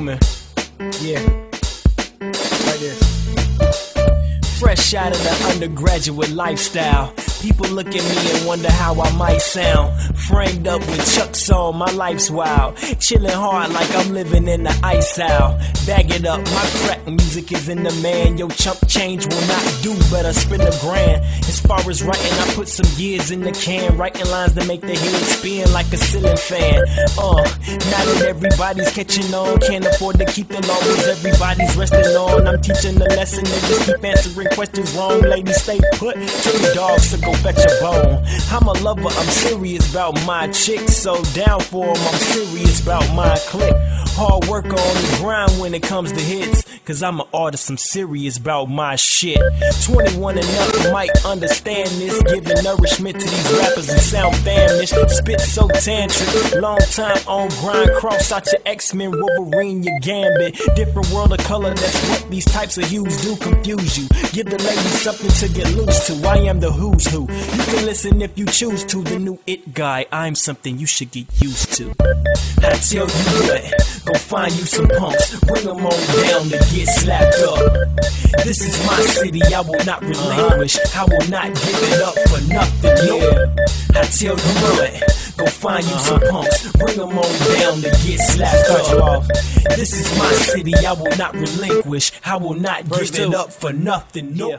Yeah. right this. Fresh out of the undergraduate lifestyle. People look at me and wonder how I might sound. Framed up with Chuck's on, my life's wild. Chilling hard like I'm living in the ice out. Bag it up, my crack music is in the man. Yo, chump change will not do, better spend a grand. As far as writing, I put some years in the can. Writing lines to make the head spin like a ceiling fan. Uh, now that everybody's catching on, can't afford to keep the laws everybody's resting on. I'm teaching the lesson, niggas keep answering questions wrong. Ladies, stay put. Tell your dogs to go fetch a bone. I'm a lover, I'm serious about my chicks. So down for 'em, I'm serious about my clique. Hard work on the grind when it comes to hits. Cause I'm an artist, I'm serious about my shit. 21 and up might understand this. Giving nourishment to these rappers and sound famished. Spit so tantric. Long time on grind. Cross out your X-Men, Wolverine, your Gambit. Different world of color, that's what these types of hues do confuse you. Give the ladies something to get loose to. I am the who's who. You can listen if you choose to. The new it guy, I'm something you should get used to. I tell what, go find you some punks. Bring them on down to get slapped up. This is my city, I will not relinquish. I will not give it up for nothing. Yeah. I tell you what, go find you some punks. Bring them on down to get slapped up. This is my city, I will not relinquish. I will not give it up for nothing. No.